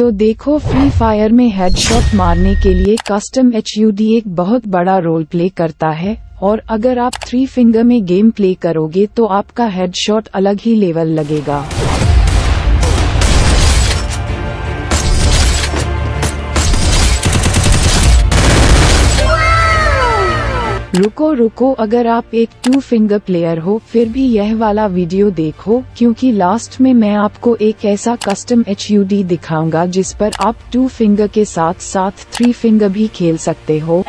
तो देखो free fire में हेडशॉट मारने के लिए कस्टम एचयूडी एक बहुत बड़ा रोल प्ले करता है, और अगर आप थ्री फिंगर में गेम प्ले करोगे तो आपका हेडशॉट अलग ही लेवल लगेगा। रुको रुको अगर आप एक टू फिंगर प्लेयर हो फिर भी यह वाला वीडियो देखो क्योंकि लास्ट में मैं आपको एक ऐसा कस्टम एचयूडी दिखाऊँगा जिस पर आप टू फिंगर के साथ साथ थ्री फिंगर भी खेल सकते हो।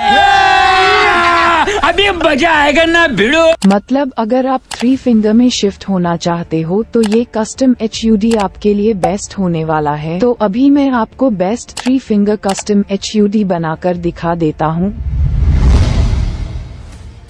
अभी मज़ा आएगा ना भिड़ो। मतलब अगर आप थ्री फिंगर में शिफ्ट होना चाहते हो तो ये कस्टम एचयूडी आपके लिए बेस्ट होने वाला है। तो अभी मैं आपको best three finger custom H बनाकर दिखा देता हूँ।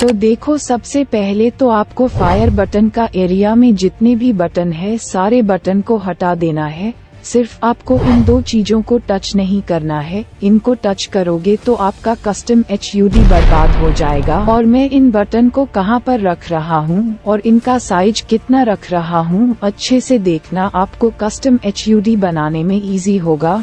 तो देखो सबसे पहले तो आपको फायर बटन का एरिया में जितने भी बटन है, सारे बटन को हटा देना है। सिर्फ़ आपको इन दो चीज़ों को टच नहीं करना है। इनको टच करोगे तो आपका कस्टम एचयूडी बर्बाद हो जाएगा। और मैं इन बटन को कहाँ पर रख रहा हूँ और इनका साइज़ कितना रख रहा हूँ, अच्छे से देखना। आपको कस्टम एचयूडी बनाने में इजी होगा।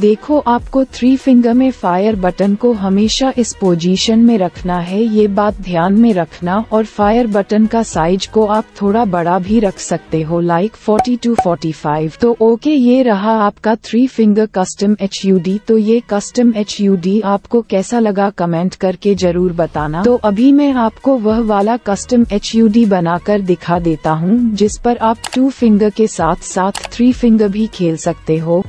देखो आपको थ्री फिंगर में फायर बटन को हमेशा इस पोजीशन में रखना है, ये बात ध्यान में रखना और फायर बटन का साइज़ को आप थोड़ा बड़ा भी रख सकते हो लाइक 40 टू 45 तो ओके ये रहा आपका थ्री फिंगर कस्टम एचयूडी तो ये कस्टम एचयूडी आपको कैसा लगा कमेंट करके ज़रूर बताना। तो अभी मैं आपको वह वाला कस्टम एचयूडी बनाकर दिखा देता हूँ, जिस पर आप टू फिंगर के साथ साथ थ्री फिंगर भी खेल सकते हो।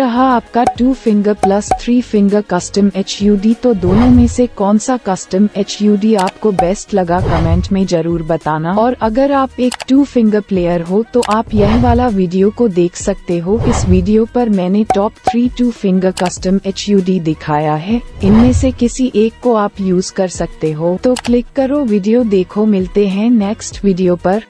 रहा आपका two finger plus three finger custom HUD तो दोनों में से कौन सा कस्टम HUD आपको बेस्ट लगा कमेंट में ज़रूर बताना। और अगर आप एक टू फिंगर प्लेयर हो तो आप यह वाला वीडियो को देख सकते हो। इस वीडियो पर मैंने top three two finger custom HUD दिखाया है। इनमें से किसी एक को आप यूज़ कर सकते हो। तो क्लिक करो वीडियो देखो, मिलते हैं नेक्स्ट वीडियो पर।